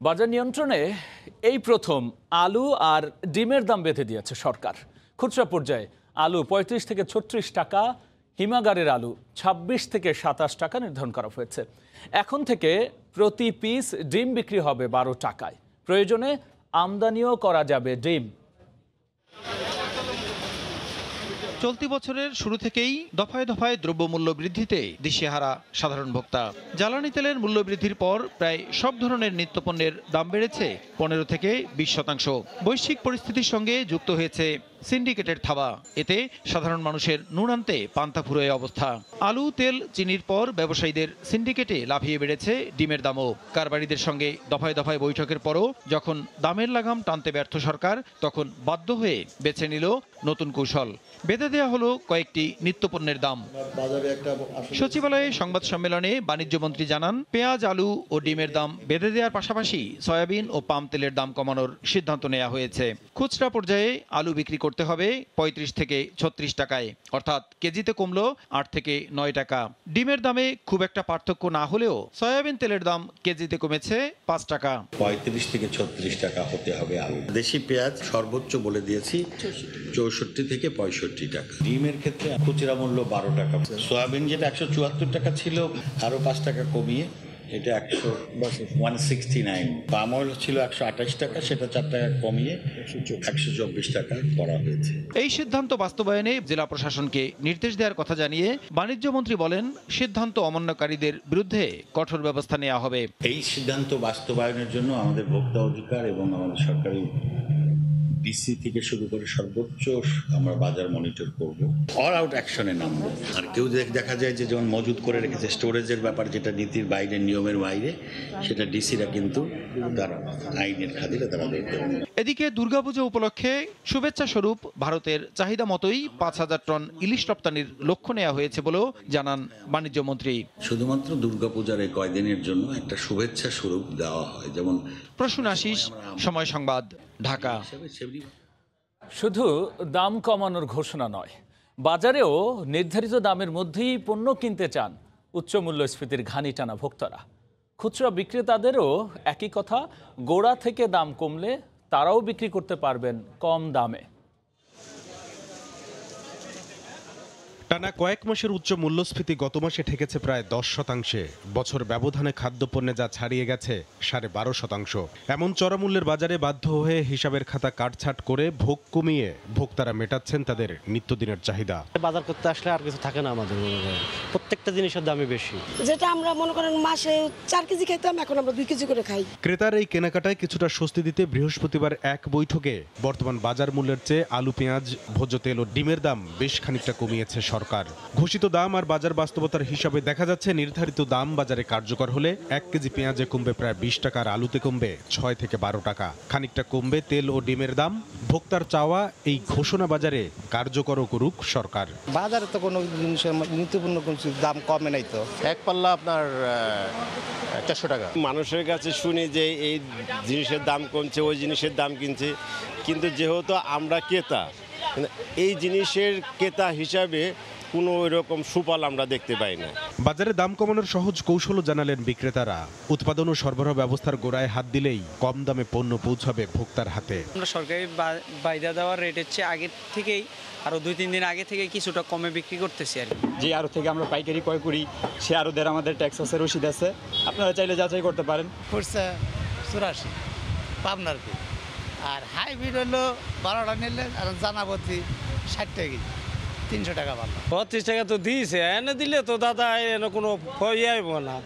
বাজার নিয়ন্ত্রণে এই প্রথম আলু আর ডিমের দাম বেঁধে দিয়েছে সরকার। খুচরা পর্যায়ে আলু পঁয়ত্রিশ থেকে ছত্রিশ টাকা, হিমাগারের আলু ২৬ থেকে সাতাশ টাকা নির্ধারণ করা হয়েছে। এখন থেকে প্রতি পিস ডিম বিক্রি হবে বারো টাকায়। প্রয়োজনে আমদানিও করা যাবে ডিম। চলতি বছরের শুরু থেকেই দফায় দফায় দ্রব্যমূল্য বৃদ্ধিতে দিশেহারা সাধারণ ভোক্তা। জ্বালানি তেলের মূল্য বৃদ্ধির পর প্রায় সব ধরনের নিত্যপণ্যের দাম বেড়েছে পনেরো থেকে বিশ শতাংশ। বৈশ্বিক পরিস্থিতির সঙ্গে যুক্ত হয়েছে সিন্ডিকেটের থাবা। এতে সাধারণ মানুষের নুন আনতে পান্তা ফুরোয় অবস্থা। আলু, তেল, চিনির পর ব্যবসায়ীদের সিন্ডিকেটে লাফিয়ে বেড়েছে ডিমের দামও। কারবারিদের সঙ্গে দফায় দফায় বৈঠকের পরও যখন দামের লাগাম টানতে ব্যর্থ সরকার, তখন বাধ্য হয়ে বেছে নিল নতুন কৌশল। বেঁধে দেওয়া হলো কয়েকটি নিত্যপণ্যের দাম। সচিবালয়ে সংবাদ সম্মেলনে বাণিজ্য মন্ত্রী জানান, পেঁয়াজ, আলু ও ডিমের দাম বেঁধে দেওয়ার পাশাপাশি সয়াবিন ও পাম তেলের দাম কমানোর সিদ্ধান্ত নেওয়া হয়েছে। খুচরা পর্যায়ে আলু বিক্রি করতে হবে পঁয়ত্রিশ থেকে ছত্রিশ টাকায়। অর্থাৎ কেজিতে কমলো আট থেকে নয় টাকা। ডিমের দামে খুব একটা পার্থক্য না হলেও সয়াবিন তেলের দাম কেজিতে কমেছে পাঁচ টাকা। পঁয়ত্রিশ থেকে ছত্রিশ টাকা হতে হবে আলু। দেশি পেঁয়াজ সর্বোচ্চ বলে দিয়েছি চৌষট্টি। থেকে পঁয়ষট্টি টাকা। ডিমের ক্ষেত্রে খুচরা মূল্য বারো টাকা। সয়াবিন যেটা একশো চুয়াত্তর টাকা ছিল আরও পাঁচ টাকা কমিয়ে এটা একশো one sixty nine palm oil ছিল একশো আঠাশ টাকা সেটা চার টাকা কমিয়ে একশো চব্বিশ টাকা করা হয়েছে। এই সিদ্ধান্ত বাস্তবায়নে জেলা প্রশাসনকে নির্দেশ দেওয়ার কথা জানিয়ে বাণিজ্য মন্ত্রী বলেন সিদ্ধান্ত অমান্যকারীদের বিরুদ্ধে কঠোর ব্যবস্থা নেওয়া হবে। এই সিদ্ধান্ত বাস্তবায়নের জন্য আমাদের ভোক্তা অধিকার এবং আমাদের সরকারি ডিসি থেকে শুরু করে সর্বোচ্চ আমরা বাজার মনিটর করব। অল আউট অ্যাকশনে নামবো। আর কেউ দেখ- দেখা যায় যে যেমন মজুদ করে রেখেছে স্টোরেজের ব্যাপার যেটা নীতির বাইরে নিয়মের বাইরে সেটা ডিসিরা কিন্তু তারা আইনের খাতিরে তারা দেখতে এদিকে দুর্গাপুজো উপলক্ষে শুভেচ্ছা স্বরূপ ভারতের চাহিদা মতোই পাঁচ হাজার টন ইলিশ রপ্তানির লক্ষ্য নেওয়া হয়েছে বলেও জানান বাণিজ্য মন্ত্রী। শুধুমাত্র দুর্গাপূজার এই কয়দিনের জন্য একটা শুভেচ্ছা স্বরূপ দেওয়া হয় যেমন প্রসূন আশিস সময় সংবাদ। ঢাকা। শুধু দাম কমানোর ঘোষণা নয় বাজারেও নির্ধারিত দামের মধ্যেই পণ্য কিনতে চান উচ্চ মূল্যস্ফীতির ঘানি টানা ভোক্তারা। খুচরা বিক্রেতাদেরও একই কথা গোড়া থেকে দাম কমলে তারাও বিক্রি করতে পারবেন কম দামে। টানা কয়েক মাসের উচ্চ মূল্যস্ফীতি গত মাসে ঠেকেছে প্রায় দশ শতাংশে। বছর ব্যবধানে খাদ্যপণ্যে যা ছাড়িয়ে গেছে সাড়ে বারো শতাংশ। এমন চড়ামূল্যের বাজারে বাধ্য হয়ে হিসাবের খাতা কাটছাট করে ভোগ কমিয়ে ভোক্তারা মেটাচ্ছেন তাদের নিত্যদিনের চাহিদা। বাজার করতে আসলে আর কিছু থাকে না আমাদের মনে প্রত্যেকটা জিনিসের দামই বেশি। যেটা আমরা মনে করেন মাসে চার কেজি খাইতাম এখন আমরা দুই কেজি করে খাই। ক্রেতার এই কেনাকাটায় কিছুটা স্বস্তি দিতে বৃহস্পতিবার এক বৈঠকে বর্তমান বাজার মূল্যের চেয়ে আলু পেঁয়াজ ভোজ্য তেল ও ডিমের দাম বেশ খানিকটা কমিয়েছে সরকার। ঘোষিত দাম আর বাজার বাস্তবতার হিসাবে দেখা যাচ্ছে নির্ধারিত দাম বাজারে কার্যকর হলে এক কেজি পেঁয়াজে কমবে প্রায় বিশ টাকা আর আলুতে কমবে ছয় থেকে বারো টাকা। খানিকটা কমবে তেল ও ডিমের দাম। ভোক্তার চাওয়া এই ঘোষণা বাজারে কার্যকর করুক সরকার। বাজারে তো কোনো জিনিসের নিত্যপূর্ণ কোনো দাম কমে নাই তো। এক পাল্লা আপনার চারশো টাকা। মানুষের কাছে শুনি যে এই জিনিসের দাম কমছে ওই জিনিসের দাম কিনছে। কিন্তু যেহেতু আমরা ক্রেতা এই জিনিসের ক্রেতা হিসাবে কোনো এরকম সুফল আমরা দেখতে পাই না। বাজারে দাম কমানোর সহজ কৌশলও জানালেন বিক্রেতারা। উৎপাদন ও সরবরাহ ব্যবস্থার গোড়ায় হাত দিলেই কম দামে পণ্য পৌঁছাবে ভোক্তার হাতে। আমরা সরকারি বা- বাইদা দেওয়ার রেট হচ্ছে আগের থেকেই আরও দুই তিন দিন আগে থেকে কিছুটা কমে বিক্রি করতেছি আর কি। যে আরও থেকে আমরা পাইকারি ক্রয় করি সে আরোদের আমাদের ট্যাক্স আছে রসিদ আছে। আপনারা চাইলে যাচাই করতে পারেন। পড়ছে চুরাশি পাবনার কি? আর হাইব্রিড হলো বারোটা নিলে আর জানাবতি ষাট টাকা কেজি তিনশো টাকা ভালো বত্রিশ টাকা তো দিয়েছে এনে দিলে তো দাদা এনে কোনো ভয় আইব না।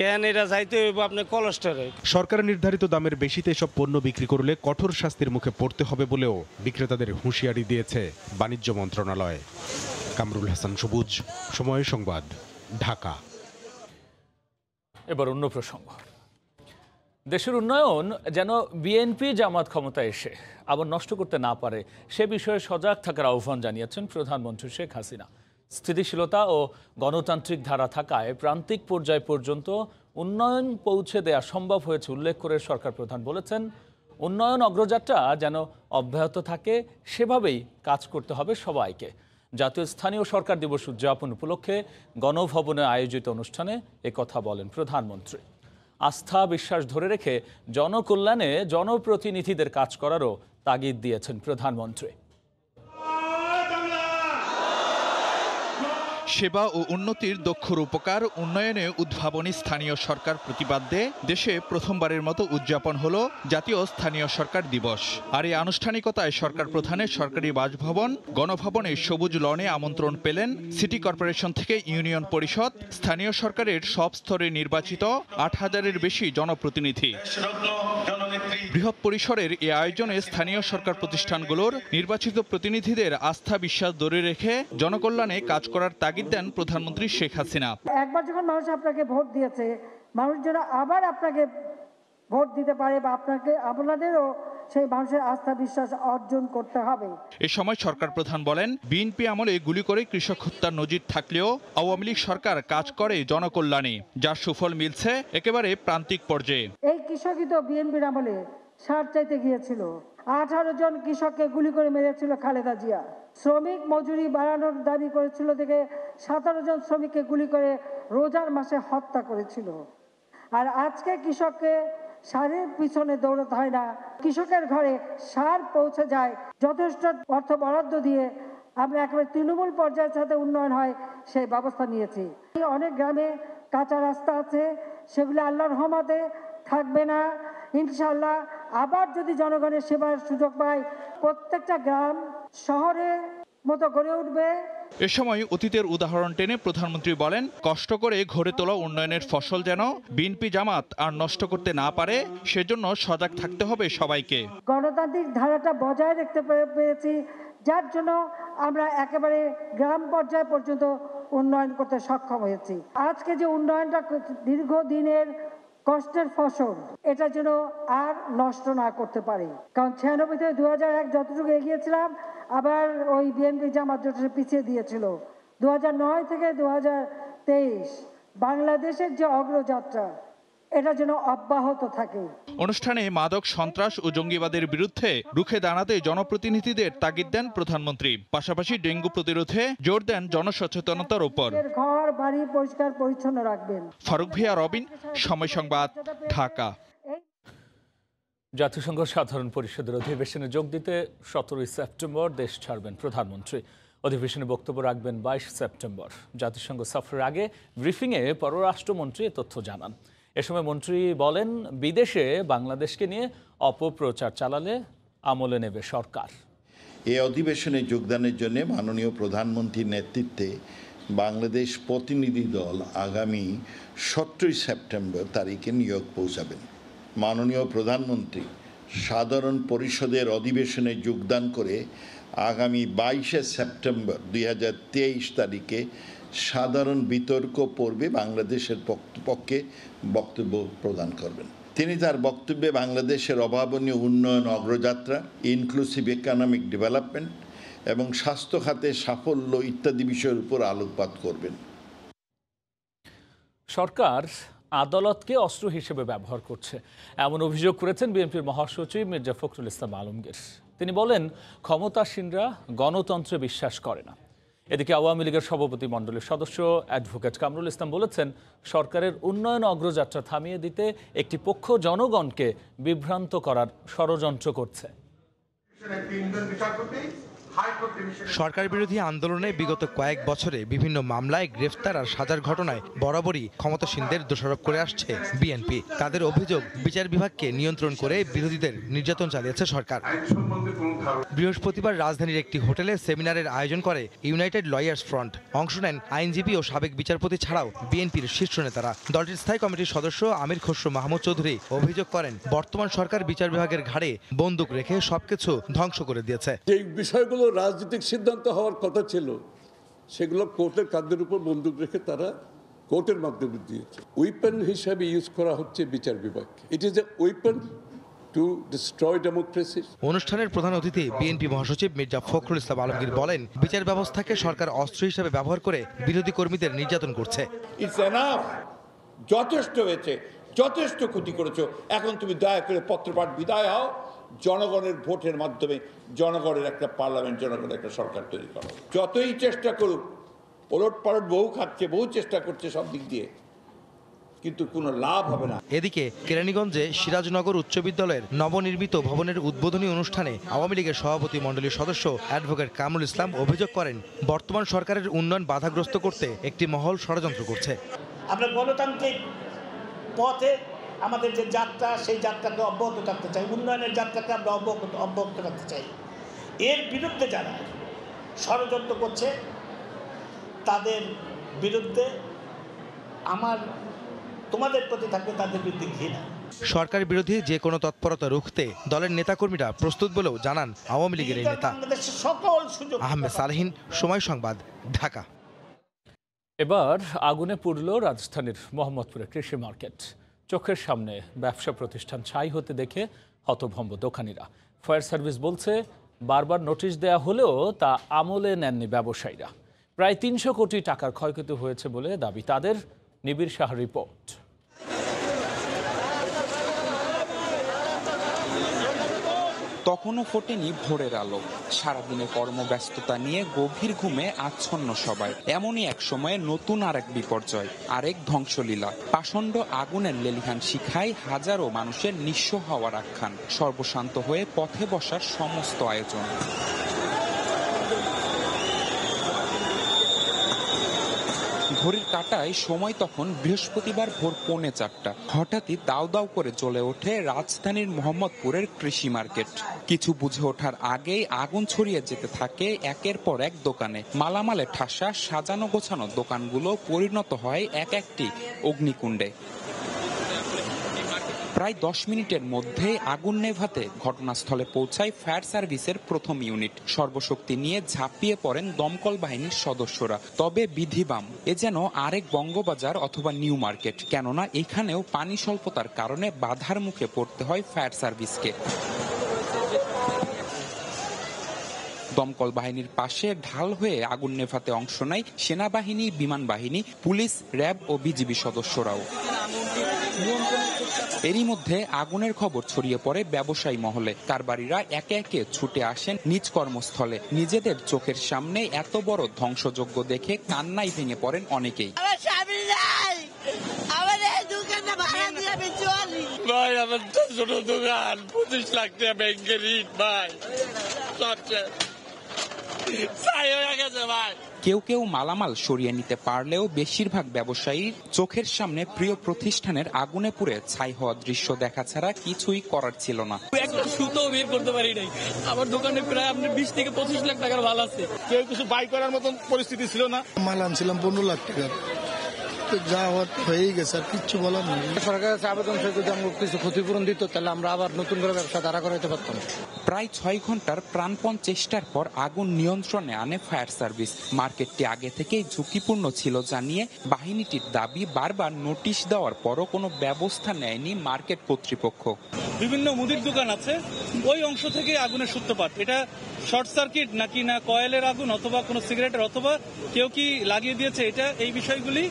কেন এটা যাইতে হইব আপনি কলেস্টরে সরকার নির্ধারিত দামের বেশিতে এসব পণ্য বিক্রি করলে কঠোর শাস্তির মুখে পড়তে হবে বলেও বিক্রেতাদের হুঁশিয়ারি দিয়েছে বাণিজ্য মন্ত্রণালয়। কামরুল হাসান সবুজ সময় সংবাদ ঢাকা। এবার অন্য প্রসঙ্গ। দেশের উন্নয়ন যেন বিএনপি জামাত ক্ষমতায় এসে আবার নষ্ট করতে না পারে, সে বিষয়ে সজাগ থাকার আহ্বান জানিয়েছেন প্রধানমন্ত্রী শেখ হাসিনা। স্থিতিশীলতা ও গণতান্ত্রিক ধারা থাকায় প্রান্তিক পর্যায় পর্যন্ত উন্নয়ন পৌঁছে দেয়া সম্ভব হয়েছে উল্লেখ করে সরকার প্রধান বলেছেন, উন্নয়ন অগ্রযাত্রা যেন অব্যাহত থাকে, সেভাবেই কাজ করতে হবে সবাইকে। জাতীয় স্থানীয় সরকার দিবস উদযাপন উপলক্ষে গণভবনে আয়োজিত অনুষ্ঠানে কথা বলেন প্রধানমন্ত্রী। আস্থা বিশ্বাস ধরে রেখে জনকল্যাণে জনপ্রতিনিধিদের কাজ করারও তাগিদ দিয়েছেন প্রধানমন্ত্রী। সেবা ও উন্নতির দক্ষ রূপকার উন্নয়নে উদ্ভাবনী স্থানীয় সরকার প্রতিপাদ্যে দেশে প্রথমবারের মতো উদযাপন হলো জাতীয় স্থানীয় সরকার দিবস। আর এই আনুষ্ঠানিকতায় সরকার প্রধানের সরকারি বাসভবন, গণভবনে সবুজ লনে আমন্ত্রণ পেলেন সিটি কর্পোরেশন থেকে ইউনিয়ন পরিষদ, স্থানীয় সরকারের সব স্তরে নির্বাচিত আট হাজারের বেশি জনপ্রতিনিধি। বৃহৎ পরিসরের এই আয়োজনে স্থানীয় সরকার প্রতিষ্ঠানগুলোর নির্বাচিত প্রতিনিধিদের আস্থা বিশ্বাস ধরে রেখে জনকল্যাণে কাজ করার তাগিদ দেন প্রধানমন্ত্রী শেখ হাসিনা। একবার যখন মানুষ আপনাকে ভোট দিয়েছে মানুষ যেন আবার আপনাকে ভোট দিতে পারে বা আপনাকে আপনাদেরও সেই মানুষের আস্থা বিশ্বাস অর্জন করতে হবে। এ সময় সরকার প্রধান বলেন বিএনপি আমলে গুলি করে কৃষক হত্যার নজির থাকলেও আওয়ামী লীগ সরকার কাজ করে জনকল্যাণে যার সুফল মিলছে একেবারে প্রান্তিক পর্যায়ে। এই কৃষকই তো বিএনপির আমলে সার চাইতে গিয়েছিল। আঠারো জন কৃষককে গুলি করে মেরেছিল খালেদা জিয়া। শ্রমিক মজুরি বাড়ানোর দাবি করেছিল থেকে সতেরো জন শ্রমিককে গুলি করে রোজার মাসে হত্যা করেছিল। আর আজকে কৃষককে সারের পিছনে দৌড়াতে হয় না। কৃষকের ঘরে সার পৌঁছে যায়, যথেষ্ট অর্থ বরাদ্দ দিয়ে আমরা একেবারে তৃণমূল পর্যায়ের সাথে উন্নয়ন হয় সেই ব্যবস্থা নিয়েছি। অনেক গ্রামে কাঁচা রাস্তা আছে, সেগুলো আল্লাহর রহমতে থাকবে না। ইনশাল্লাহ আবার যদি জনগণের সেবার সুযোগ পায় প্রত্যেকটা গ্রাম শহরের মতো গড়ে উঠবে। এ সময় অতীতের উদাহরণ টেনে প্রধানমন্ত্রী বলেন কষ্ট করে ঘরে তোলা উন্নয়নের ফসল যেন বিএনপি জামাত আর নষ্ট করতে না পারে সেজন্য সজাগ থাকতে হবে সবাইকে। গণতান্ত্রিক ধারাটা বজায় রাখতে পেরেছি যার জন্য আমরা একেবারে গ্রাম পর্যায় পর্যন্ত উন্নয়ন করতে সক্ষম হয়েছি। আজকে যে উন্নয়নটা দীর্ঘদিনের কষ্টের ফসল এটা যেন আর নষ্ট না করতে পারে। কারণ ছিয়ানব্বই থেকে দু হাজার এক যতটুকু এগিয়েছিলাম আবার ওই বিএনপি জামাত জোটের পিছিয়ে দিয়েছিল। দু নয় থেকে দু তেইশ বাংলাদেশের যে অগ্রযাত্রা এটা যেন অব্যাহত থাকে। অনুষ্ঠানে মাদক সন্ত্রাস ও জঙ্গিবাদের বিরুদ্ধে রুখে দাঁড়াতে জনপ্রতিনিধিদের তাগিদ দেন প্রধানমন্ত্রী। পাশাপাশি ডেঙ্গু প্রতিরোধে জোর দেন জনসচেতনতার উপর নিজের ঘর বাড়ি পরিষ্কার পরিচ্ছন্ন রাখবেন। ফারুক ভিয়া রবিন সময় সংবাদ ঢাকা। জাতিসংঘ সাধারণ পরিষদের অধিবেশনে যোগ দিতে সতেরোই সেপ্টেম্বর দেশ ছাড়বেন প্রধানমন্ত্রী। অধিবেশনে বক্তব্য রাখবেন বাইশ সেপ্টেম্বর। জাতিসংঘ সফরের আগে ব্রিফিংয়ে পররাষ্ট্রমন্ত্রী তথ্য জানান। এ সময় মন্ত্রী বলেন বিদেশে বাংলাদেশকে নিয়ে অপপ্রচার চালালে আমলে নেবে সরকার। এই অধিবেশনে যোগদানের জন্য মাননীয় প্রধানমন্ত্রীর নেতৃত্বে বাংলাদেশ প্রতিনিধি দল আগামী সতেরোই সেপ্টেম্বর তারিখে নিয়োগ পৌঁছাবেন। মাননীয় প্রধানমন্ত্রী সাধারণ পরিষদের অধিবেশনে যোগদান করে আগামী বাইশে সেপ্টেম্বর দুই হাজার তেইশ তারিখে সাধারণ বিতর্ক পর্বে বাংলাদেশের পক্ষে বক্তব্য প্রদান করবেন। তিনি তার বক্তব্যে বাংলাদেশের অভাবনীয় উন্নয়ন, অগ্রযাত্রা ইনক্লুসিভ ইকোনমিক ডেভেলপমেন্ট এবং স্বাস্থ্য খাতে সাফল্য ইত্যাদি বিষয়ের উপর আলোকপাত করবেন। সরকার আদালতকে অস্ত্র হিসেবে ব্যবহার করছে। এমন অভিযোগ করেছেন বিএনপির মহাসচিব মির্জা ফখরুল ইসলাম আলমগীর। তিনি বলেন ক্ষমতাসীনরা গণতন্ত্রে বিশ্বাস করে না। এদিকে আওয়ামী লীগের সভাপতি মণ্ডলীর সদস্য অ্যাডভোকেট কামরুল ইসলাম বলেছেন সরকারের উন্নয়ন অগ্রযাত্রা থামিয়ে দিতে একটি পক্ষ জনগণকে বিভ্রান্ত করার ষড়যন্ত্র করছে। সরকার বিরোধী আন্দোলনে বিগত কয়েক বছরে বিভিন্ন মামলায় গ্রেফতার আর সাজার ঘটনায় বরাবরই ক্ষমতাসীনদের দোষারোপ করে আসছে বিএনপি। তাদের অভিযোগ, বিচার বিভাগকে নিয়ন্ত্রণ করে বিরোধীদের নির্যাতন চালিয়েছে সরকার। বৃহস্পতিবার রাজধানীর একটি হোটেলে সেমিনারের আয়োজন করে ইউনাইটেড লয়ার্স ফ্রন্ট। অংশ নেন আইনজীবী ও সাবেক বিচারপতি ছাড়াও বিএনপির শীর্ষ নেতারা। দলটির স্থায়ী কমিটির সদস্য আমির খসরু মাহমুদ চৌধুরী অভিযোগ করেন, বর্তমান সরকার বিচার বিভাগের ঘাড়ে বন্দুক রেখে সবকিছু ধ্বংস করে দিয়েছে। বিষয়গুলো রাজনৈতিক সিদ্ধান্ত হওয়ার কথা ছিল সেগুলো কোর্টের কাঁধের উপর বন্দুক রেখে তারা কোর্টের মাধ্যমে দিয়েছে। উইপেন হিসাবে ইউজ করা হচ্ছে বিচার বিভাগকে। ইট ইজ এ উইপেন অনুষ্ঠানের প্রধান অতিথি বিএনপি মহাসচিব মির্জা ফখরুল ইসলাম আলমগীর বলেন বিচার ব্যবস্থাকে সরকার অস্ত্র হিসেবে ব্যবহার করে বিরোধী কর্মীদের নির্যাতন করছে। যথেষ্ট হয়েছে। যথেষ্ট ক্ষতি করেছ। এখন তুমি দয়া করে পত্রপাঠ বিদায় হও। জনগণের ভোটের মাধ্যমে জনগণের একটা পার্লামেন্ট জনগণের একটা সরকার তৈরি করো। যতই চেষ্টা করুক ওলট পালট বহু খাচ্ছে বহু চেষ্টা করছে সব দিক দিয়ে কিন্তু কোনো লাভ হবে না। এদিকে কেরানীগঞ্জে সিরাজনগর উচ্চ বিদ্যালয়ের নবনির্মিত ভবনের উদ্বোধনী অনুষ্ঠানে আওয়ামী লীগের সভাপতি মণ্ডলীর সদস্য অ্যাডভোকেট কামরুল ইসলাম অভিযোগ করেন বর্তমান সরকারের উন্নয়ন বাধাগ্রস্ত করতে একটি মহল ষড়যন্ত্র করছে। আমরা গণতান্ত্রিক পথে আমাদের যে যাত্রা সেই যাত্রাকে অব্যাহত রাখতে চাই। উন্নয়নের যাত্রাকে আমরা অব্যাহত অব্যাহত রাখতে চাই। এর বিরুদ্ধে যারা ষড়যন্ত্র করছে তাদের বিরুদ্ধে আমার তোমাদের প্রতি থাকবে তাদের বিরুদ্ধে ঘৃণা। সরকার বিরোধী যে কোনো তৎপরতা রুখতে দলের নেতাকর্মীরা প্রস্তুত বলেও জানান আওয়ামী লীগের এই নেতা। সকল সুযোগ আহমেদ সালেহিন সময় সংবাদ ঢাকা। এবার আগুনে পুড়ল রাজধানীর মোহাম্মদপুরের কৃষি মার্কেট। চোখের সামনে ব্যবসা প্রতিষ্ঠান ছাই হতে দেখে হতভম্ব দোকানিরা। ফায়ার সার্ভিস বলছে, বারবার নোটিশ দেয়া হলেও তা আমলে নেননি ব্যবসায়ীরা। প্রায় তিনশো কোটি টাকার ক্ষয়ক্ষতি হয়েছে বলে দাবি তাদের, নিবিড় শাহ রিপোর্ট। তখনও ফোটেনি ভোরের আলো। সারাদিনের কর্মব্যস্ততা নিয়ে গভীর ঘুমে আচ্ছন্ন সবাই। এমনই এক সময়ে নতুন আরেক বিপর্যয়, আরেক ধ্বংসলীলা। পাষণ্ড আগুনের লেলিহান শিখায় হাজারো মানুষের নিঃস্ব হওয়ার আখ্যান। সর্বশান্ত হয়ে পথে বসার সমস্ত আয়োজন। ঘড়ির কাটায় সময় তখন বৃহস্পতিবার ভোর পৌনে চারটা। হঠাৎই দাও দাও করে জ্বলে ওঠে রাজধানীর মোহাম্মদপুরের কৃষি মার্কেট। কিছু বুঝে ওঠার আগেই আগুন ছড়িয়ে যেতে থাকে একের পর এক দোকানে। মালামালে ঠাসা সাজানো গোছানো দোকানগুলো পরিণত হয় এক একটি অগ্নিকুণ্ডে। প্রায় দশ মিনিটের মধ্যে আগুন নেভাতে ঘটনাস্থলে পৌঁছায় ফায়ার সার্ভিসের প্রথম ইউনিট। সর্বশক্তি নিয়ে ঝাঁপিয়ে পড়েন দমকল বাহিনীর সদস্যরা। তবে বিধিবাম, এ যেন আরেক বঙ্গবাজার অথবা নিউ মার্কেট, কেননা এখানেও পানি স্বল্পতার কারণে বাধার মুখে পড়তে হয় ফায়ার সার্ভিসকে। দমকল বাহিনীর পাশে ঢাল হয়ে আগুন নেভাতে অংশ নেয় সেনাবাহিনী, বিমান বাহিনী, পুলিশ, র্যাব ও বিজিবি সদস্যরাও। এরই মধ্যে আগুনের খবর ছড়িয়ে পড়ে ব্যবসায়ী মহলে। কারবারিরা একে একে ছুটে আসেন নিজ কর্মস্থলে। নিজেদের চোখের সামনে এত বড় ধ্বংসযজ্ঞ দেখে কান্নাই ভেঙে পড়েন অনেকেই। ভাই আমার ছোট দোকান। পঁচিশ লাখ টাকা ব্যাংকের ঋণ ভাই সব শেষ। ছাই হয়ে গেছে ভাই কেউ কেউ মালামাল সরিয়ে নিতে পারলেও বেশিরভাগ ব্যবসায়ীর চোখের সামনে প্রিয় প্রতিষ্ঠানের আগুনে পুড়ে ছাই হওয়া দৃশ্য দেখা ছাড়া কিছুই করার ছিল না। একটা সুতো বের করতে পারি নাই। আমার দোকানে প্রায় আপনার বিশ থেকে পঁচিশ লাখ টাকার মাল আছে। কেউ কিছু বাই করার মতন পরিস্থিতি ছিল না। মাল আনছিলাম পনেরো লাখ টাকার। তো যা হওয়ার হয়েই গেছে আর কিচ্ছু বলার নেই। সরকারের কাছে আবেদন সে যদি আমাকে কিছু ক্ষতিপূরণ দিত তাহলে আমরা আবার নতুন করে ব্যবসা দাঁড়া করাইতে পারতাম। প্রায় ছয় ঘণ্টার প্রাণপণ চেষ্টার পর আগুন নিয়ন্ত্রণে আনে ফায়ার সার্ভিস। মার্কেটটি আগে থেকেই ঝুঁকিপূর্ণ ছিল জানিয়ে বাহিনীটির দাবি বারবার নোটিশ দেওয়ার পরও কোনো ব্যবস্থা নেয়নি মার্কেট কর্তৃপক্ষ। বিভিন্ন মুদির দোকান আছে ওই অংশ থেকে আগুনের সূত্রপাত। এটা শর্ট সার্কিট নাকি না কয়েলের আগুন অথবা কোনো সিগারেটের অথবা কেউ কি লাগিয়ে দিয়েছে এটা এই বিষয়গুলি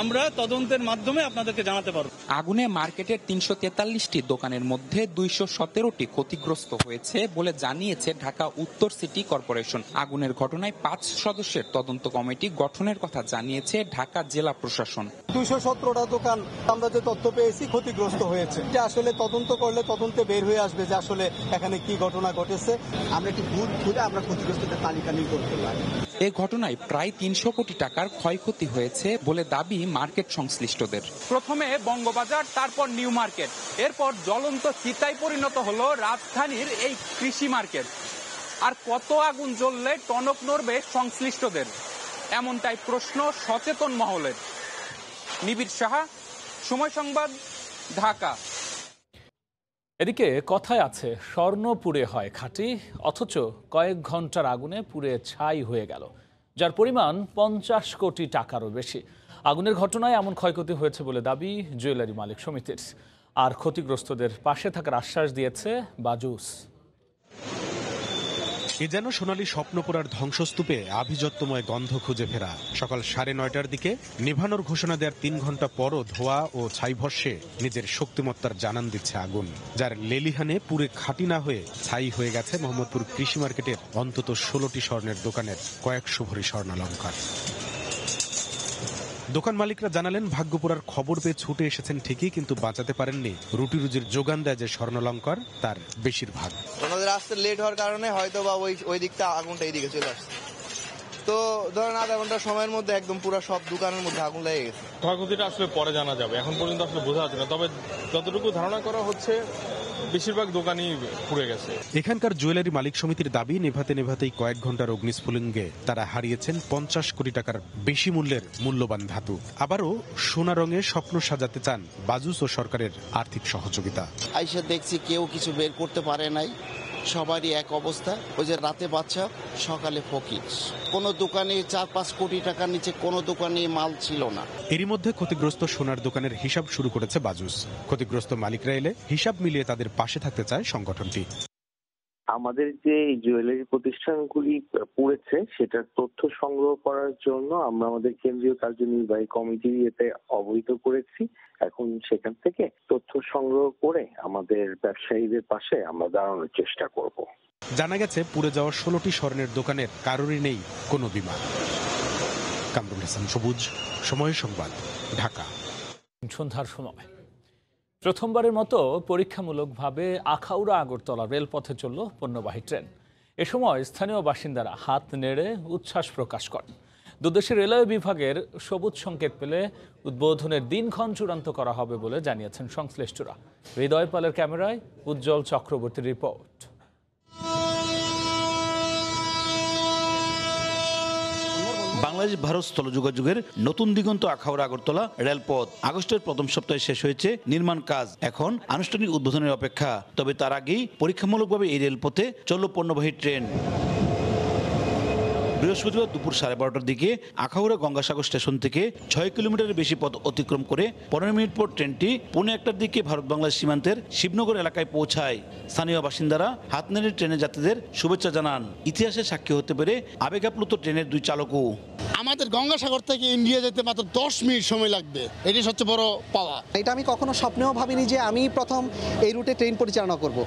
আমরা তদন্তের মাধ্যমে আপনাদেরকে জানাতে পারব। আগুনে মার্কেটের তিনশো তেতাল্লিশটি দোকানের মধ্যে দুইশো সতেরোটি ক্ষতিগ্রস্ত হয়েছে বলে জানিয়েছে ঢাকা উত্তর সিটি কর্পোরেশন। আগুনের ঘটনায় পাঁচ সদস্যের তদন্ত কমিটি গঠনের কথা জানিয়েছে ঢাকা জেলা প্রশাসন। দুইশো সতেরোটা দোকান আমরা যে তথ্য পেয়েছি ক্ষতিগ্রস্ত হয়েছে। যে আসলে তদন্ত করলে তদন্তে বের হয়ে আসবে যে আসলে এখানে কি ঘটনা ঘটেছে। আমরা একটি বুথ খুলে আমরা ক্ষতিগ্রস্তদের তালিকা নিয়ে করতে পারি। এ ঘটনায় প্রায় তিনশো কোটি টাকার ক্ষয়ক্ষতি হয়েছে বলে দাবি মার্কেট সংশ্লিষ্টদের। প্রথমে বঙ্গবাজার তারপর নিউ মার্কেট। এরপর জ্বলন্ত চিতায় পরিণত হলো রাজধানীর এই কৃষি মার্কেট। আর কত আগুন জ্বললে টনক নড়বে সংশ্লিষ্টদের? এমনটাই প্রশ্ন সচেতন মহলের। নিবিড় সাহা সময় সংবাদ ঢাকা। এদিকে কথায় আছে স্বর্ণ পুড়ে হয় খাঁটি অথচ কয়েক ঘণ্টার আগুনে পুড়ে ছাই হয়ে গেল। যার পরিমাণ পঞ্চাশ কোটি টাকারও বেশি। আগুনের ঘটনায় এমন ক্ষয়ক্ষতি হয়েছে বলে দাবি জুয়েলারি মালিক সমিতির। আর ক্ষতিগ্রস্তদের পাশে থাকার আশ্বাস দিয়েছে বাজুস। এ যেন সোনালী স্বপ্নপুরার ধ্বংসস্তূপে আভিজাত্যময় গন্ধ খুঁজে ফেরা। সকাল সাড়ে নয়টার দিকে নিভানোর ঘোষণা দেওয়ার তিন ঘণ্টা পরও ধোয়া ও ছাই ভস্যে নিজের শক্তিমত্তার জানান দিচ্ছে আগুন, যার লেলিহানে পুরে খাঁটি না হয়ে ছাই হয়ে গেছে মোহাম্মদপুর কৃষি মার্কেটের অন্তত ষোলোটি স্বর্ণের দোকানের কয়েকশো ভরি স্বর্ণালঙ্কার। দোকান মালিকরা জানালেন, ভাগ্যপুরার খবর পেয়ে ছুটে এসেছেন ঠিকই, কিন্তু বাঁচাতে পারেননি। রুটি রুজির যোগান দেয় যে স্বর্ণলঙ্কর, তার বেশিরভাগ। আসতে লেট হওয়ার কারণে হয়তো বা ওই ওই দিকটা আগুনটা এইদিকে চলে আসছে। তো ধরেন আধা ঘণ্টা সময়ের মধ্যে একদম পুরো সব দোকানের মধ্যে আগুন লেগে গেছে। ক্ষয়ক্ষতিটা আসলে পরে জানা যাবে। এখন পর্যন্ত আসলে বোঝা যাচ্ছে না। তবে যতটুকু ধারণা করা হচ্ছে বেশিরভাগ দোকানই পুড়ে গেছে। এখানকার জুয়েলারি মালিক সমিতির দাবি নেভাতে নেভাতেই কয়েক ঘণ্টার অগ্নিস্ফুলিঙ্গে তারা হারিয়েছেন পঞ্চাশ কোটি টাকার বেশি মূল্যের মূল্যবান ধাতু। আবারও সোনা রঙে স্বপ্ন সাজাতে চান বাজুস ও সরকারের আর্থিক সহযোগিতা। আইসা দেখছি কেউ কিছু বের করতে পারে নাই। সবারই এক অবস্থা। ওই যে রাতে বাচ্চা, সকালে ফকির। কোনো দোকানে চার পাঁচ কোটি টাকার নিচে কোন দোকানে মাল ছিল না। এরই মধ্যে ক্ষতিগ্রস্ত সোনার দোকানের হিসাব শুরু করেছে বাজুস। ক্ষতিগ্রস্ত মালিকরা এলে হিসাব মিলিয়ে তাদের পাশে থাকতে চায় সংগঠনটি। আমাদের যে জুয়েলারি প্রতিষ্ঠানগুলি পড়েছে সেটার তথ্য সংগ্রহ করার জন্য আমরা আমাদের কেন্দ্রীয় কার্যনির্বাহী কমিটি এতে অবহিত করেছি। এখন সেখান থেকে তথ্য সংগ্রহ করে আমাদের ব্যবসায়ীদের পাশে আমরা দাঁড়ানোর চেষ্টা করব। জানা গেছে পুড়ে যাওয়া ষোলোটি স্বর্ণের দোকানের কারোরই নেই কোনো বিমা। কামরুল হাসান সবুজ সময় সংবাদ ঢাকা। সন্ধ্যার সময়। প্রথমবারের মতো পরীক্ষামূলকভাবে আখাউড়া, আগরতলা রেলপথে চলল পণ্যবাহী ট্রেন। এ সময় স্থানীয় বাসিন্দারা হাত নেড়ে উচ্ছ্বাস প্রকাশ করেন। দুদেশের রেলওয়ে বিভাগের সবুজ সংকেত পেলে উদ্বোধনের দিনক্ষণ চূড়ান্ত করা হবে বলে জানিয়েছেন সংশ্লিষ্টরা। হৃদয় পালের ক্যামেরায় উজ্জ্বল চক্রবর্তীর রিপোর্ট। বাংলাদেশ ভারত স্থল যোগাযোগের নতুন দিগন্ত আখাউড়া আগরতলা রেলপথ। আগস্টের প্রথম সপ্তাহে শেষ হয়েছে নির্মাণ কাজ। এখন আনুষ্ঠানিক উদ্বোধনের অপেক্ষা। তবে তার আগেই পরীক্ষামূলকভাবে এই রেলপথে চলল পণ্যবাহী ট্রেন। বৃহস্পতিবার দুপুর সাড়ে বারোটার দিকে আখাউড়া গঙ্গাসাগর স্টেশন থেকে ছয় কিলোমিটারের বেশি পথ অতিক্রম করে পনেরো মিনিট পর ট্রেনটি পৌনে একটার দিকে ভারত বাংলাদেশ সীমান্তের শিবনগর এলাকায় পৌঁছায়। স্থানীয় বাসিন্দারা হাত নেড়ে ট্রেনের যাত্রীদের শুভেচ্ছা জানান। ইতিহাসে সাক্ষী হতে পেরে আবেগাপ্লুত ট্রেনের দুই চালকও। আমাদের গঙ্গাসাগর থেকে ইন্ডিয়া যেতে মাত্র দশ মিনিট সময় লাগবে। এটি সবচেয়ে বড় পাওয়া। এটা আমি কখনো স্বপ্নেও ভাবিনি যে আমি প্রথম এই রুটে ট্রেন পরিচালনা করব।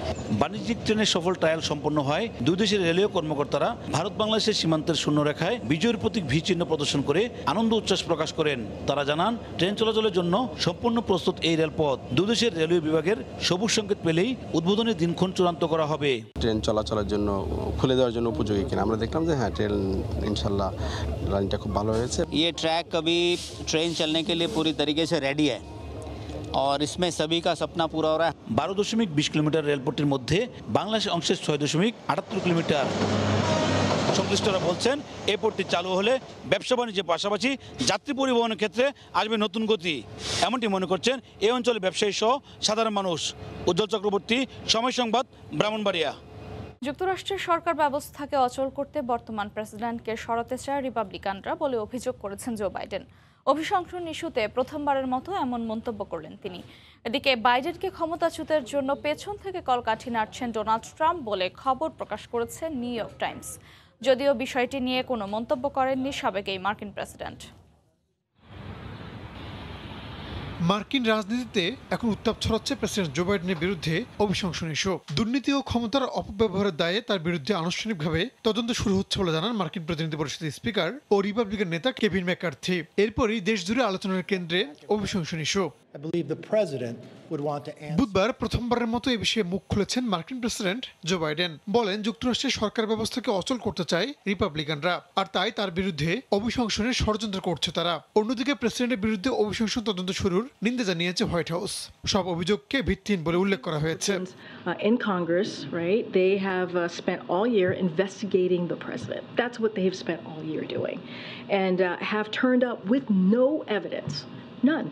বাণিজ্যিক ট্রেনের সফল ট্রায়াল সম্পন্ন হয় দুই দেশের রেলওয়ে কর্মকর্তারা ভারত বাংলাদেশের সীমান্তের শূন্যরেখায় বিজয়ের প্রতীক ভি চিহ্ন প্রদর্শন করে আনন্দ উচ্ছ্বাস প্রকাশ করেন তারা জানান ট্রেন চলাচলের জন্য সম্পূর্ণ প্রস্তুত এই রেলপথ দুদেশের রেলওয়ে বিভাগের সবুজ সংকেত পেলেই উদ্বোধনের দিনক্ষণ চূড়ান্ত করা হবে ট্রেন চলাচলের জন্য খুলে দেওয়ার জন্য উপযোগী কিনা আমরা দেখলাম যে হ্যাঁ ট্রেন ইনশাল্লাহ লাইনটা খুব ভালো হয়েছে ये ट्रैक अभी ट्रेन चलने के लिए पूरी तरीके से रेडी है और इसमें सभी का सपना पूरा हो रहा है বারো দশমিক বিশ কিলোমিটার রেলপথটির মধ্যে বাংলাদেশ অংশের ছয় দশমিক আটাত্তর কিলোমিটার সংশ্লিষ্টরা বলছেন পথটি চালু হলে ব্যবসা বাণিজ্যের পাশাপাশি যাত্রী পরিবহনের ক্ষেত্রে আসবে নতুন গতি। এমনটি মনে করছেন এই অঞ্চলের ব্যবসায়ী সহ সাধারণ মানুষ। উজ্জ্বল চক্রবর্তী, সময় সংবাদ, ব্রাহ্মণবাড়িয়া। যুক্তরাষ্ট্রের সরকার ব্যবস্থাকে অচল করতে বর্তমান প্রেসিডেন্টকে সরাতে চায় রিপাবলিকানরা বলে অভিযোগ করেছেন জো বাইডেন। অভিশংসন ইস্যুতে প্রথমবারের মতো এমন মন্তব্য করলেন তিনি। এদিকে বাইডেনকে ক্ষমতাচ্যুতের জন্য পেছন থেকে কলকাঠি নাড়ছেন ডোনাল্ড ট্রাম্প বলে খবর প্রকাশ করেছে নিউ ইয়র্ক টাইমস। যদিও বিষয়টি নিয়ে কোনো মন্তব্য করেননি সাবেক এই মার্কিন প্রেসিডেন্ট। মার্কিন রাজনীতিতে এখন উত্তাপ ছড়াচ্ছে প্রেসিডেন্ট জো বাইডেনের বিরুদ্ধে অভিশংসন ইস্যু দুর্নীতি ও ক্ষমতার অপব্যবহারের দায়ে তার বিরুদ্ধে আনুষ্ঠানিকভাবে তদন্ত শুরু হচ্ছে বলে জানান মার্কিন প্রতিনিধি পরিষদের স্পিকার ও রিপাবলিকান নেতা কেভিন ম্যাকার্থি। এরপরই দেশ জুড়ে আলোচনার কেন্দ্রে অভিশংসন ইস্যু বুধবার প্রথমবারের মতো এ বিষয়ে মুখ খুলেছেন মার্কিন প্রেসিডেন্ট জো বাইডেন বলেন যুক্তরাষ্ট্রের সরকার ব্যবস্থাকে অচল করতে চায় রিপাবলিকানরা আর তাই তার বিরুদ্ধে অভিশংসনের ষড়যন্ত্র করছে তারা অন্যদিকে প্রেসিডেন্টের বিরুদ্ধে অভিশংসন তদন্ত শুরুর নিন্দা জানিয়েছে হোয়াইট হাউস সব অভিযোগকে ভিত্তিহীন বলে উল্লেখ করা হয়েছে uh, in Congress, right? They have uh, spent all year investigating the president. That's what they have spent all year doing, and uh, have turned up with no evidence, none.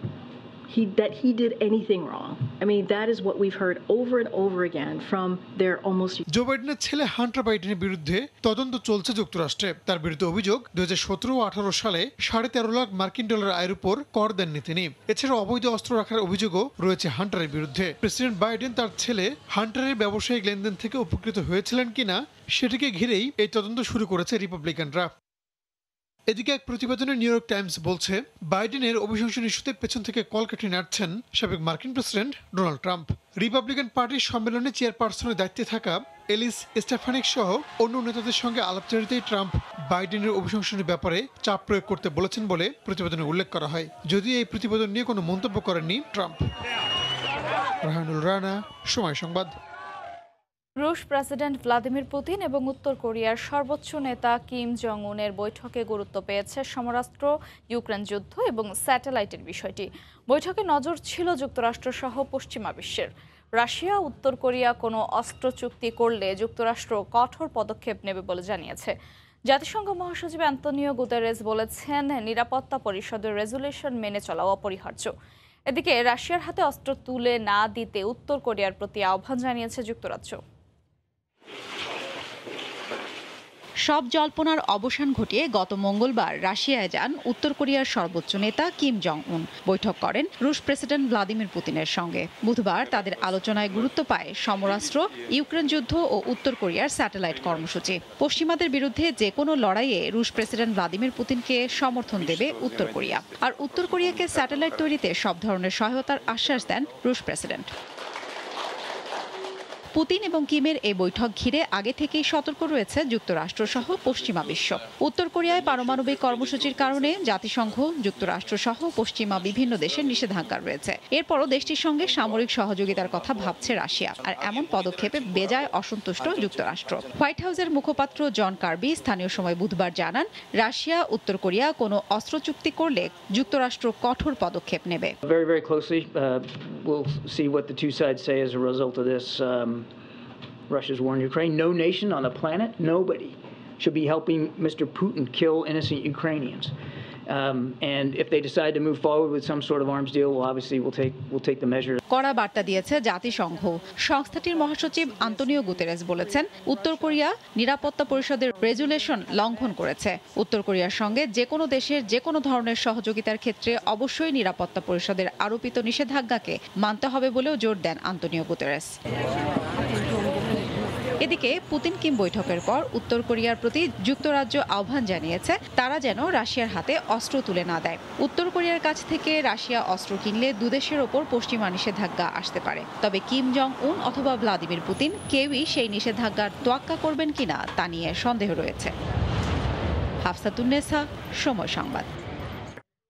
He, that he did anything wrong. I mean, that is what we've heard over and over again from their almost জো বাইডেনের ছেলে Hunter বাইডেনের বিরুদ্ধে তদন্ত চলছে যুক্তরাষ্ট্রে। তার বিরুদ্ধে অভিযোগ দুই হাজার সতেরো আঠারো সালে সাড়ে তেরো লাখ মার্কিন ডলার আয়ের উপর কর দেননি তিনি। এছাড়া অবৈধ অস্ত্র রাখার অভিযোগও রয়েছে হান্টারের বিরুদ্ধে। প্রেসিডেন্ট বাইডেন তার ছেলে হান্টারের ব্যবসায়িক লেনদেন থেকে উপকৃত হয়েছিলেন কিনা সেটিকে ঘিরেই এই তদন্ত শুরু করেছে রিপাবলিকানরা এদিকে এক প্রতিবেদনে নিউ ইয়র্ক টাইমস বলছে, বাইডেনের অভিশংসন ইস্যুতে পেছন থেকে কলকাঠি নাড়ছেন সাবেক মার্কিন প্রেসিডেন্ট ডোনাল্ড ট্রাম্প। রিপাবলিকান পার্টির সম্মেলনে চেয়ারপারসনের দায়িত্বে থাকা এলিস স্টেফানিক সহ অন্য নেতাদের সঙ্গে আলাপচারিতায় ট্রাম্প বাইডেনের অভিশংসনের ব্যাপারে চাপ প্রয়োগ করতে বলেছেন বলে প্রতিবেদনে উল্লেখ করা হয়। যদিও এই প্রতিবেদন নিয়ে কোনো মন্তব্য করেননি ট্রাম্প। রাহানুল রানা, সময় সংবাদ। রুশ প্রেসিডেন্ট ভ্লাদিমির পুতিন এবং উত্তর কোরিয়ার সর্বোচ্চ নেতা কিম জং উনের বৈঠকে গুরুত্ব পেয়েছে সমরাস্ত্র, ইউক্রেন যুদ্ধ এবং স্যাটেলাইটের বিষয়টি। বৈঠকে নজর ছিল যুক্তরাষ্ট্র সহ পশ্চিমা বিশ্বের। রাশিয়া, উত্তর কোরিয়া কোনো অস্ত্র চুক্তি করলে যুক্তরাষ্ট্র কঠোর পদক্ষেপ নেবে বলে জানিয়েছে। জাতিসংঘ মহাসচিব অ্যান্তনিও গুতেরেস বলেছেন, নিরাপত্তা পরিষদের রেজুলেশন মেনে চলা অপরিহার্য। এদিকে, রাশিয়ার হাতে অস্ত্র তুলে না দিতে উত্তর কোরিয়ার প্রতি আহ্বান জানিয়েছে যুক্তরাজ্য। সব জল্পনার অবসান ঘটিয়ে গত মঙ্গলবার রাশিয়ায় যান উত্তর কোরিয়ার সর্বোচ্চ নেতা কিম জং উন বৈঠক করেন রুশ প্রেসিডেন্ট ভ্লাদিমির পুতিনের সঙ্গে। বুধবার তাদের আলোচনায় গুরুত্ব পায় সমরাস্ত্র, ইউক্রেন যুদ্ধ ও উত্তর কোরিয়ার স্যাটেলাইট কর্মসূচি। পশ্চিমাদের বিরুদ্ধে যে কোনো লড়াইয়ে রুশ প্রেসিডেন্ট ভ্লাদিমির পুতিনকে সমর্থন দেবে উত্তর কোরিয়া। আর উত্তর কোরিয়াকে স্যাটেলাইট তৈরিতে সব ধরনের সহায়তার আশ্বাস দেন রুশ প্রেসিডেন্ট। পুতিন এবং কিমের এই বৈঠক ঘিরে আগে থেকেই সতর্ক রয়েছে যুক্তরাষ্ট্র সহ পশ্চিমা বিশ্ব উত্তর কোরিয়ায় পারমাণবিক কর্মসূচির কারণে জাতিসংঘ যুক্তরাষ্ট্র সহ পশ্চিমা বিভিন্ন দেশের নিষেধাজ্ঞা রয়েছে এরপরও দেশটির সঙ্গে সামরিক সহযোগিতার কথা ভাবছে রাশিয়া আর এমন পদক্ষেপে বেজায় অসন্তুষ্ট যুক্তরাষ্ট্র হোয়াইট হাউসের মুখপাত্র জন কার্বি স্থানীয় সময় বুধবার জানান রাশিয়া উত্তর কোরিয়া কোনো অস্ত্র চুক্তি করলে যুক্তরাষ্ট্র কঠোর পদক্ষেপ নেবে Very, very closely. Uh, we'll see what the two sides say as a result of this. Um, Russia's war in Ukraine. No nation on the planet, nobody, should be helping Mr. Putin kill innocent Ukrainians. Um, and if they decide to move forward with some sort of arms deal, well, obviously we'll take we'll take the measure. কড়া বার্তা দিয়েছে জাতিসংঘ সংস্থাটির মহাসচিব Antonio Guterres বলেছেন উত্তর Korea নিরাপত্তা পরিষদের রেজুলেশন লঙ্ঘন করেছে উত্তর কোরিয়ার সঙ্গে যে কোনো দেশের যে কোনো ধরনের সহযোগিতার ক্ষেত্রে অবশ্যই নিরাপত্তা পরিষদের আরোপিত নিষেধাজ্ঞাকে মানতে হবে বলেও জোর দেন আন্তনিও গুতেরেস এদিকে পুতিন কিম বৈঠকের পর উত্তর কোরিয়ার প্রতি যুক্তরাজ্য আহ্বান জানিয়েছে, তারা যেন রাশিয়ার হাতে অস্ত্র তুলে না দেয়। উত্তর কোরিয়ার কাছ থেকে রাশিয়া অস্ত্র কিনলে দুদেশের ওপর পশ্চিমা নিষেধাজ্ঞা আসতে পারে। তবে কিম জং উন অথবা ভ্লাদিমির পুতিন কেউই সেই নিষেধাজ্ঞার তোয়াক্কা করবেন কিনা তা নিয়ে সন্দেহ রয়েছে। হাফসাতুন্নেসা সময় সংবাদ।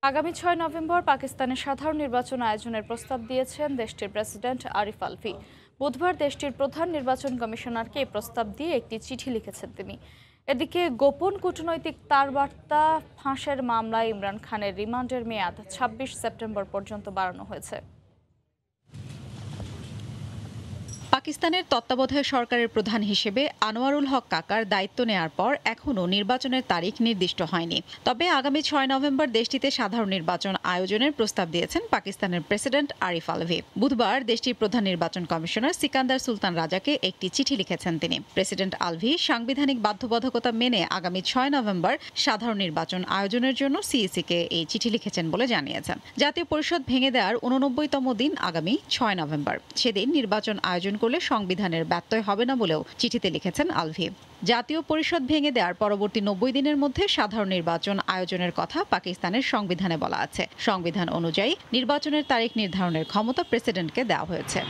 আগামী ছয় নভেম্বর পাকিস্তানের সাধারণ নির্বাচন আয়োজনের প্রস্তাব দিয়েছেন দেশটির প্রেসিডেন্ট আরিফ আলভি বুধবার দেশটির প্রধান নির্বাচন কমিশনারকে এই প্রস্তাব দিয়ে একটি চিঠি লিখেছেন তিনি। এদিকে গোপন কূটনৈতিক তার বার্তা ফাঁসের মামলায় ইমরান খানের রিমান্ডের মেয়াদ ছাব্বিশ সেপ্টেম্বর পর্যন্ত বাড়ানো হয়েছে। পাকিস্তানের তত্ত্বাবধায়ক সরকারের প্রধান হিসেবে আনোয়ারুল হক কাকার দায়িত্ব নেয়ার পর এখনও নির্বাচনের তারিখ নির্দিষ্ট হয়নি। তবে আগামী ছয় নভেম্বর দেশটিতে সাধারণ নির্বাচন আয়োজনের প্রস্তাব দিয়েছেন পাকিস্তানের প্রেসিডেন্ট আরিফ আলভি। বুধবার দেশটির প্রধান নির্বাচন কমিশনার সিকান্দার সুলতান রাজাকে একটি চিঠি লিখেছেন তিনি। প্রেসিডেন্ট আলভি সাংবিধানিক বাধ্যবাধকতা মেনে আগামী ছয় নভেম্বর সাধারণ নির্বাচন আয়োজনের জন্য সিইসিকে এই চিঠি লিখেছেন বলে জানিয়েছেন। জাতীয় পরিষদ ভেঙে দেওয়ার উননব্বইতম দিন আগামী ছয় নভেম্বর। সেদিন নির্বাচন আয়োজন করলে সংবিধানের ব্যত্যয় হবে না বলেও চিঠিতে লিখেছেন আলভি। জাতীয় পরিষদ ভেঙে দেওয়ার পরবর্তী নব্বই দিনের মধ্যে সাধারণ নির্বাচন আয়োজনের কথা পাকিস্তানের সংবিধানে বলা আছে। সংবিধান অনুযায়ী নির্বাচনের তারিখ নির্ধারণের ক্ষমতা প্রেসিডেন্টকে দেওয়া হয়েছে।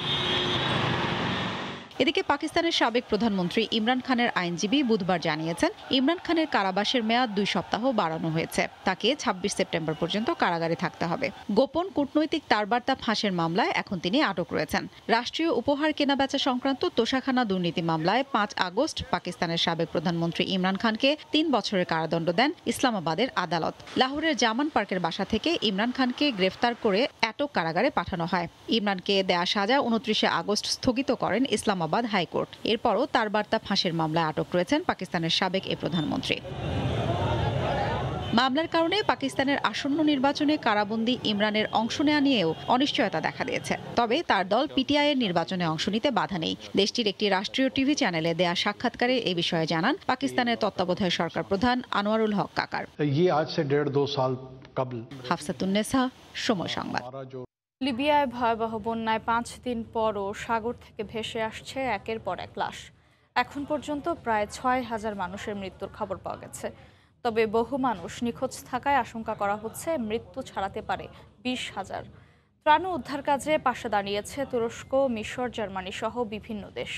এদিকে পাকিস্তানের সাবেক প্রধানমন্ত্রী ইমরান খানের আইনজীবী বুধবার জানিয়েছেন, ইমরান খানের কারাবাসের মেয়াদ দুই সপ্তাহ বাড়ানো হয়েছে। তাকে ছাব্বিশ সেপ্টেম্বর পর্যন্ত কারাগারে থাকতে হবে। গোপন কূটনৈতিক তারবার্তা ফাঁসের মামলায় এখন তিনি আটক রয়েছেন। রাষ্ট্রীয় উপহার কেনাবেচা সংক্রান্ত তোষাখানা দুর্নীতি মামলায় পাঁচ আগস্ট পাকিস্তানের সাবেক প্রধানমন্ত্রী ইমরান খানকে তিন বছরের কারাদণ্ড দেন ইসলামাবাদের আদালত। লাহোরের জামান পার্কের বাসা থেকে ইমরান খানকে গ্রেফতার করে অ্যাটক কারাগারে পাঠানো হয়। ইমরানকে দেয়া সাজা উনত্রিশে আগস্ট স্থগিত করেন ইসলামাবাদ ইসলামাবাদ হাইকোর্ট। এরপরও তার বার্তা ফাঁসের মামলায় আটক রয়েছেন পাকিস্তানের সাবেক এ প্রধানমন্ত্রী। মামলার কারণে পাকিস্তানের আসন্ন নির্বাচনে কারাবন্দী ইমরানের অংশ নেওয়া নিয়েও অনিশ্চয়তা দেখা দিয়েছে। তবে তার দল পিটিআই এর নির্বাচনে অংশ নিতে বাধা নেই। দেশটির একটি রাষ্ট্রীয় টিভি চ্যানেলে দেয়া সাক্ষাৎকারে এ বিষয়ে জানান পাকিস্তানের তত্ত্বাবধায়ক সরকার প্রধান আনোয়ারুল হক কাকার। হাফসাতুন্নেসা সময় সংবাদ। লিবিয়ায় ভয়াবহ বন্যায় পাঁচ দিন পরও সাগর থেকে ভেসে আসছে একের পর এক লাশ। এখন পর্যন্ত প্রায় ছয় হাজার মানুষের মৃত্যুর খবর পাওয়া গেছে। তবে বহু মানুষ নিখোঁজ থাকায় আশঙ্কা করা হচ্ছে মৃত্যু ছাড়াতে পারে বিশ হাজার। ত্রাণ ও উদ্ধার কাজে পাশে দাঁড়িয়েছে তুরস্ক, মিশর, জার্মানি সহ বিভিন্ন দেশ।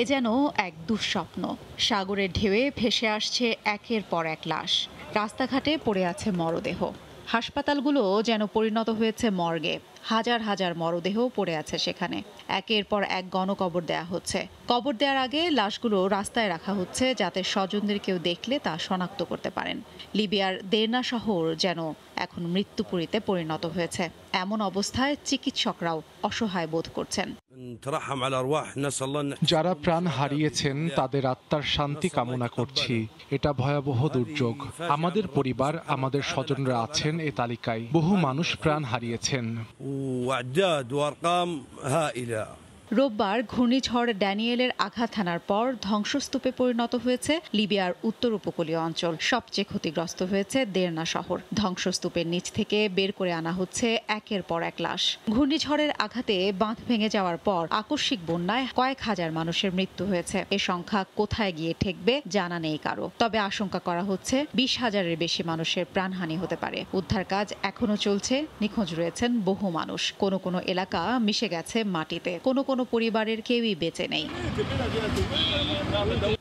এ যেন এক দুঃস্বপ্ন। সাগরের ঢেউয়ে ভেসে আসছে একের পর এক লাশ। রাস্তাঘাটে পড়ে আছে মরদেহ। হাসপাতালগুলো যেন পরিণত হয়েছে মর্গে। হাজার হাজার মরদেহ পড়ে আছে সেখানে। একের পর এক গণকবর দেয়া হচ্ছে। কবর দেওয়ার আগে লাশগুলো রাস্তায় রাখা হচ্ছে যাতে স্বজনদের কেউ দেখলে তা শনাক্ত করতে পারেন। লিবিয়ার দেরনা শহর যেন এখন মৃত্যুপুরীতে পরিণত হয়েছে। এমন অবস্থায় চিকিৎসকরাও অসহায় বোধ করছেন। যারা প্রাণ হারিয়েছেন, তাদের আত্মার শান্তি কামনা করছি। এটা ভয়াবহ দুর্যোগ। আমাদের পরিবার, আমাদের স্বজনরা আছেন এ তালিকায়। বহু মানুষ প্রাণ হারিয়েছেন। وأعداد وأرقام هائلة. রোববার ঘূর্ণিঝড় ড্যানিয়েলের আঘাত হানার পর ধ্বংসস্তূপে পরিণত হয়েছে লিবিয়ার উত্তর উপকূলীয় অঞ্চল। সবচেয়ে ক্ষতিগ্রস্ত হয়েছে দেরনা শহর। ধ্বংসস্তূপের নিচ থেকে বের করে আনা হচ্ছে একের পর এক লাশ। ঘূর্ণিঝড়ের আঘাতে বাঁধ ভেঙে যাওয়ার পর আকস্মিক বন্যায় কয়েক হাজার মানুষের মৃত্যু হয়েছে। এ সংখ্যা কোথায় গিয়ে ঠেকবে জানা নেই কারও। তবে আশঙ্কা করা হচ্ছে বিশ হাজারের বেশি মানুষের প্রাণহানি হতে পারে। উদ্ধার কাজ এখনও চলছে, নিখোঁজ রয়েছেন বহু মানুষ। কোনো কোনো এলাকা মিশে গেছে মাটিতে। কোনো কোনো পরিবারের কেউই বেঁচে নেই।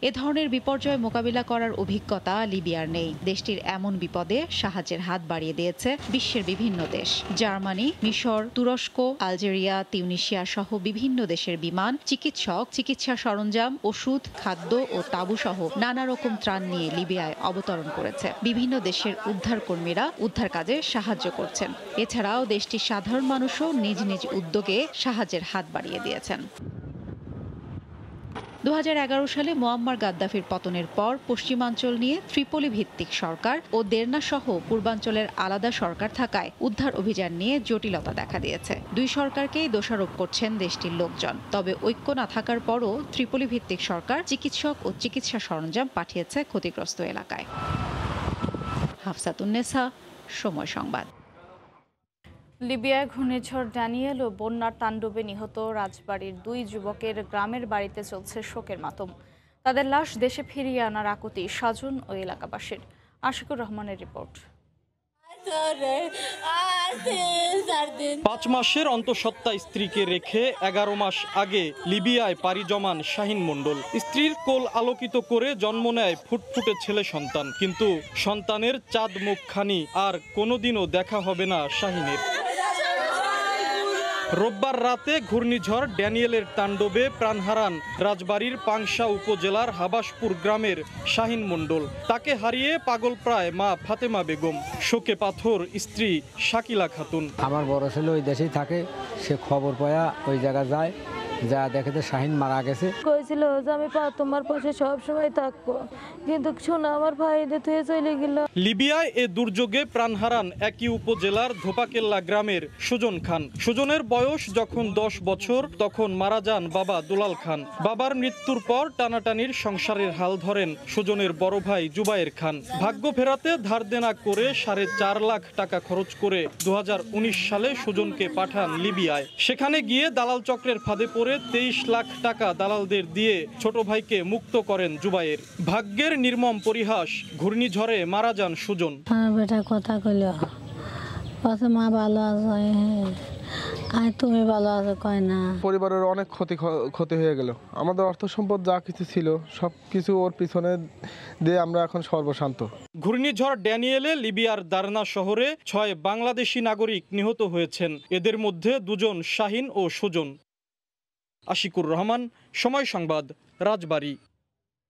এ ধরনের বিপর্যয় মোকাবিলা করার অভিজ্ঞতা লিবিয়ার নেই। দেশটির এমন বিপদে সাহায্যের হাত বাড়িয়ে দিয়েছে বিশ্বের বিভিন্ন দেশ। জার্মানি, মিশর, তুরস্ক, আলজেরিয়া, তিউনিশিয়া সহ বিভিন্ন দেশের বিমান, চিকিৎসক, চিকিৎসা সরঞ্জাম, ওষুধ, খাদ্য ও তাঁবু সহ নানা রকম ত্রাণ নিয়ে লিবিয়ায় অবতরণ করেছে। বিভিন্ন দেশের উদ্ধার কর্মীরা উদ্ধার কাজে সাহায্য করছেন। এছাড়াও দেশটির সাধারণ মানুষও নিজ নিজ উদ্যোগে সাহায্যের হাত বাড়িয়ে দিয়েছেন দু সালে মোয়াম্মার গাদ্দাফির পতনের পর পশ্চিমাঞ্চল নিয়ে ত্রিপলি ভিত্তিক সরকার ও দেরনা সহ পূর্বাঞ্চলের আলাদা সরকার থাকায় উদ্ধার অভিযান নিয়ে জটিলতা দেখা দিয়েছে। দুই সরকারকেই দোষারোপ করছেন দেশটির লোকজন। তবে ঐক্য না থাকার পরও ত্রিপলি ভিত্তিক সরকার চিকিৎসক ও চিকিৎসা সরঞ্জাম পাঠিয়েছে ক্ষতিগ্রস্ত এলাকায়। হাফসাতুন্নেসা সময় সংবাদ। লিবিয়ায় ঘূর্ণিঝড় ড্যানিয়েল ও বন্যার তাণ্ডবে নিহত রাজবাড়ির দুই যুবকের গ্রামের বাড়িতে চলছে শোকের মাতম। তাদের লাশ দেশে ফিরিয়ে আনার আকুতি স্বজন ও এলাকাবাসীর। আশিকুর রহমানের রিপোর্ট। পাঁচ মাসের অন্তঃসত্ত্বা স্ত্রীকে রেখে এগারো মাস আগে লিবিয়ায় পাড়ি জমান শাহিন মণ্ডল। স্ত্রীর কোল আলোকিত করে জন্ম নেয় ফুটফুটে ছেলে সন্তান। কিন্তু সন্তানের চাঁদ মুখখানি আর কোনোদিনও দেখা হবে না শাহিনের। রোববার রাতে ঘূর্ণিঝড় ড্যানিয়েলের তাণ্ডবে প্রাণ হারান রাজবাড়ির পাংশা উপজেলার হাবাসপুর গ্রামের শাহিন মণ্ডল। তাকে হারিয়ে পাগল প্রায় মা ফাতেমা বেগম, শোকে পাথর স্ত্রী শাকিলা খাতুন। আমার বড় ছেলে ওই দেশেই থাকে, সে খবর পায়া ওই জায়গা যায়। যা দেখে যে শাহিন মারা গেছে। কইছিল যে আমি পা তোমার পাশে সব সময় থাকব। কিন্তু শোনা আমার ভাই থেকে চলে গেল। লিবিয়ায় এ দুর্যোগে প্রাণ হারান একই উপজেলার ধোপাকেল্লা গ্রামের সুজন খান। সুজনের বয়স যখন দশ বছর তখন মারা যান বাবা দুলাল খান। বাবার মৃত্যুর পর টানাটানির সংসারের হাল ধরেন সুজনের বড় ভাই জুবায়ের খান। ভাগ্য ফেরাতে ধার দেনা করে সাড়ে চার লাখ টাকা খরচ করে দু হাজার উনিশ সালে সুজনকে পাঠান লিবিয়ায়। সেখানে গিয়ে দালাল চক্রের ফাঁদে পড়ে তেইশ লাখ টাকা দালালদের দিয়ে ছোট ভাইকে মুক্ত করেন জুবায়ের ভাগ্যের নির্মম পরিহাস ঘূর্ণিঝড়ে মারা যান সুজন। বেটা কথা কইল। মা ভালো আছে হ্যাঁ। আর তুমি ভালো আছো কয় না? পরিবারের অনেক ক্ষতি ক্ষতি হয়ে গেল। আমাদের অর্থ সম্পদ যা কিছু ছিল সব কিছু ওর পিছনে দিয়ে আমরা এখন সর্বশান্ত। ঘূর্ণিঝড় ড্যানিয়েলে লিবিয়ার দারনা শহরে ছয় বাংলাদেশি নাগরিক নিহত হয়েছেন। এদের মধ্যে দুজন শাহিন ও সুজন। আশিকুর রহমান সময় সংবাদ রাজবাড়ী।